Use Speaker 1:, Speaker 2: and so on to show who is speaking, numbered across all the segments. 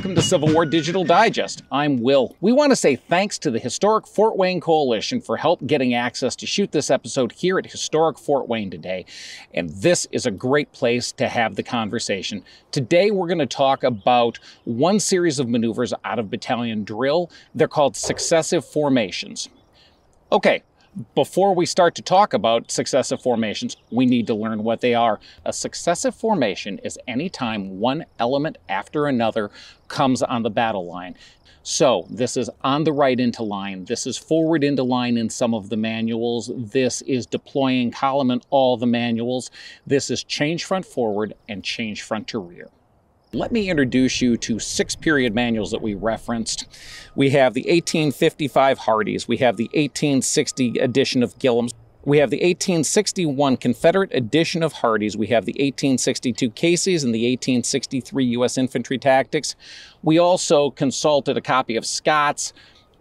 Speaker 1: welcome to Civil War Digital Digest. I'm Will. We want to say thanks to the Historic Fort Wayne Coalition for help getting access to shoot this episode here at Historic Fort Wayne today. And this is a great place to have the conversation. Today we're going to talk about one series of maneuvers out of battalion drill. They're called successive formations. Okay, before we start to talk about successive formations, we need to learn what they are. A successive formation is any time one element after another comes on the battle line. So this is on the right into line. This is forward into line in some of the manuals. This is deploying column in all the manuals. This is change front forward and change front to rear. Let me introduce you to six period manuals that we referenced. We have the 1855 Hardee's, we have the 1860 edition of Gilham's, we have the 1861 Confederate edition of Hardee's, we have the 1862 Casey's, and the 1863 U.S. Infantry Tactics. We also consulted a copy of Scott's.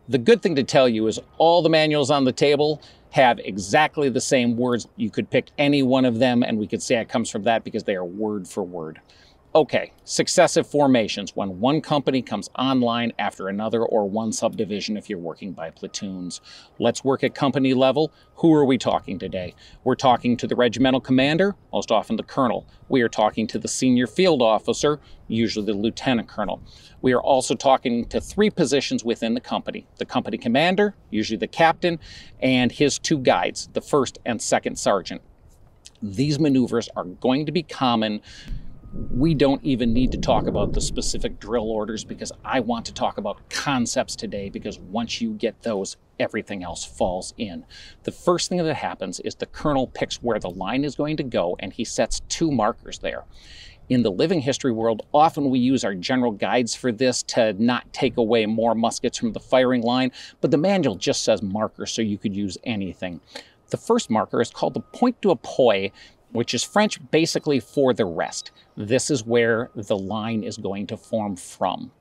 Speaker 1: The good thing to tell you is all the manuals on the table have exactly the same words. You could pick any one of them, and we could say it comes from that because they are word for word. Okay, successive formations when one company comes online after another or one subdivision if you're working by platoons. Let's work at company level. Who are we talking today? We're talking to the regimental commander, most often the colonel. We are talking to the senior field officer, usually the lieutenant colonel. We are also talking to three positions within the company the company commander, usually the captain, and his two guides, the first and second sergeant. These maneuvers are going to be common we don't even need to talk about the specific drill orders because I want to talk about concepts today because once you get those, everything else falls in. The first thing that happens is the colonel picks where the line is going to go and he sets two markers there. In the living history world, often we use our general guides for this to not take away more muskets from the firing line, but the manual just says marker, so you could use anything. The first marker is called the point d'appui, which is French basically for the rest. This is where the line is going to form from.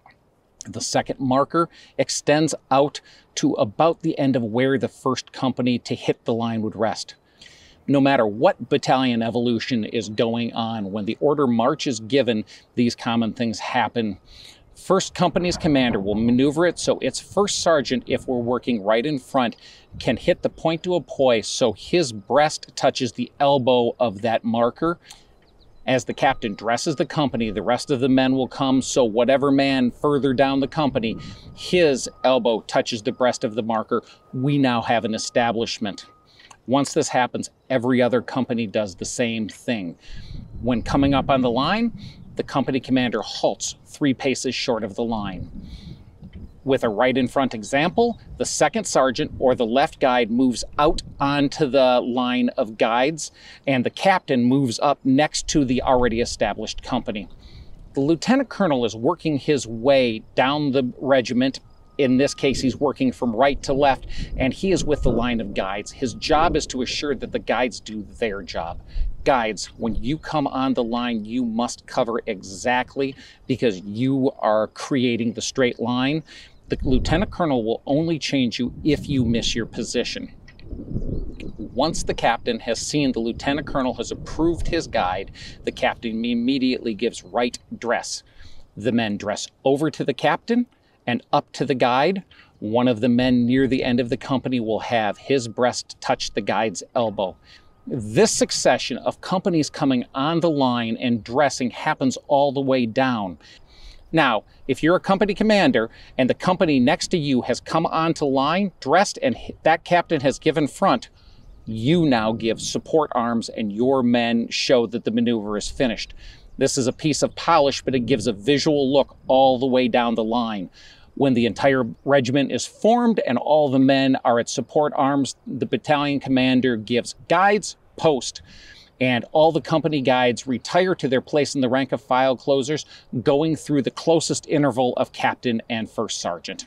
Speaker 1: The second marker extends out to about the end of where the first company to hit the line would rest. No matter what battalion evolution is going on, when the order march is given, these common things happen First company's commander will maneuver it so its first sergeant, if we're working right in front, can hit the point d'appui so his breast touches the elbow of that marker. As the captain dresses the company, the rest of the men will come, so whatever man further down the company, his elbow touches the breast of the marker. We now have an establishment. Once this happens, every other company does the same thing. When coming up on the line, the company commander halts three paces short of the line. With a right in front example, the second sergeant or the left guide moves out onto the line of guides, and the captain moves up next to the already established company. The lieutenant colonel is working his way down the regiment in this case, he's working from right to left, and he is with the line of guides. His job is to assure that the guides do their job guides, when you come on the line, you must cover exactly because you are creating the straight line. The lieutenant colonel will only change you if you miss your position. Once the captain has seen the lieutenant colonel has approved his guide, the captain immediately gives right dress. The men dress over to the captain and up to the guide. One of the men near the end of the company will have his breast touch the guide's elbow. This succession of companies coming on the line and dressing happens all the way down. Now, if you're a company commander and the company next to you has come onto line, dressed, and that captain has given front, you now give support arms and your men show that the maneuver is finished. This is a piece of polish, but it gives a visual look all the way down the line. When the entire regiment is formed and all the men are at support arms, the battalion commander gives guides, post, and all the company guides retire to their place in the rank of file closers, going through the closest interval of captain and first sergeant.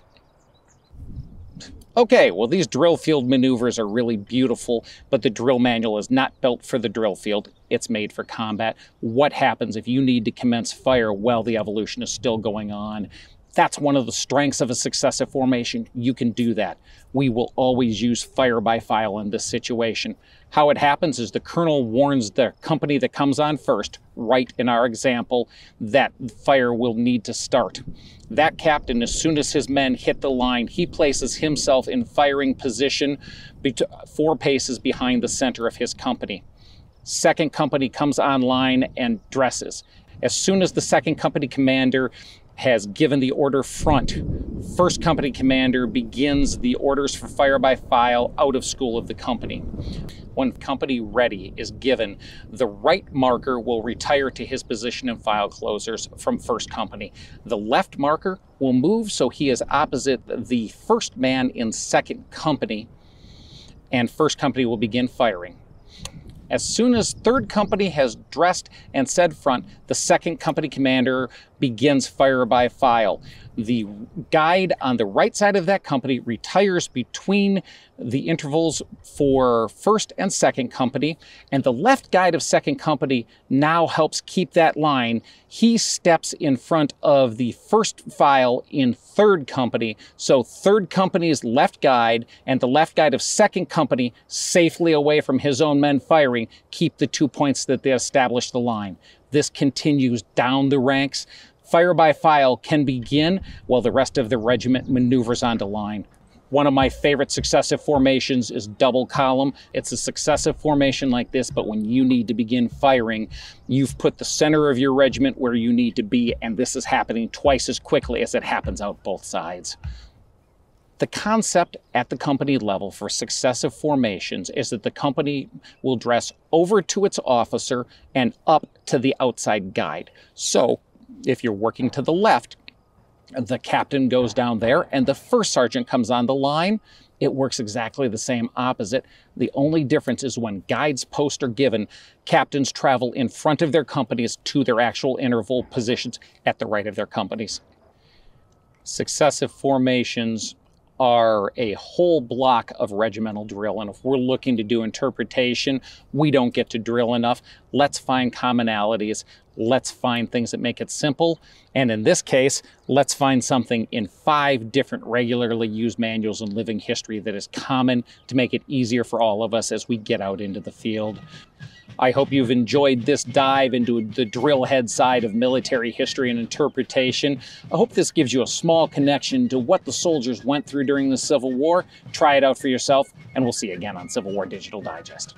Speaker 1: Okay, well, these drill field maneuvers are really beautiful, but the drill manual is not built for the drill field. It's made for combat. What happens if you need to commence fire while the evolution is still going on? That's one of the strengths of a successive formation. You can do that. We will always use fire by file in this situation. How it happens is the colonel warns the company that comes on first, right in our example, that fire will need to start. That captain, as soon as his men hit the line, he places himself in firing position four paces behind the center of his company. Second company comes online and dresses. As soon as the second company commander has given the order front. First company commander begins the orders for fire by file out of school of the company. When company ready is given, the right marker will retire to his position in file closers from first company. The left marker will move so he is opposite the first man in second company, and first company will begin firing. As soon as third company has dressed and said front, the second company commander begins fire by file. The guide on the right side of that company retires between the intervals for first and second company, and the left guide of second company now helps keep that line. He steps in front of the first file in third company, so third company's left guide and the left guide of second company safely away from his own men firing keep the two points that they establish the line. This continues down the ranks. Fire by file can begin while the rest of the regiment maneuvers onto line. One of my favorite successive formations is double column. It's a successive formation like this, but when you need to begin firing, you've put the center of your regiment where you need to be, and this is happening twice as quickly as it happens out both sides. The concept at the company level for successive formations is that the company will dress over to its officer and up to the outside guide. So if you're working to the left, the captain goes down there and the first sergeant comes on the line. It works exactly the same opposite. The only difference is when guides post are given, captains travel in front of their companies to their actual interval positions at the right of their companies. Successive formations are a whole block of regimental drill. And if we're looking to do interpretation, we don't get to drill enough. Let's find commonalities. Let's find things that make it simple. And in this case, let's find something in five different regularly used manuals in living history that is common to make it easier for all of us as we get out into the field. I hope you've enjoyed this dive into the drill head side of military history and interpretation. I hope this gives you a small connection to what the soldiers went through during the Civil War. Try it out for yourself, and we'll see you again on Civil War Digital Digest.